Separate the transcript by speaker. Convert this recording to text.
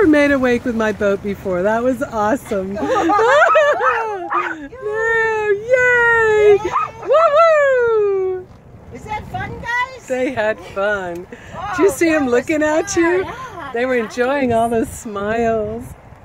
Speaker 1: never made a wake with my boat before. That was awesome. Yay! Woohoo!
Speaker 2: Is that fun, guys?
Speaker 1: They had fun.
Speaker 2: Oh,
Speaker 1: Did you see them
Speaker 2: looking
Speaker 1: looking at you?
Speaker 2: Yeah,
Speaker 1: They were enjoying all those smiles.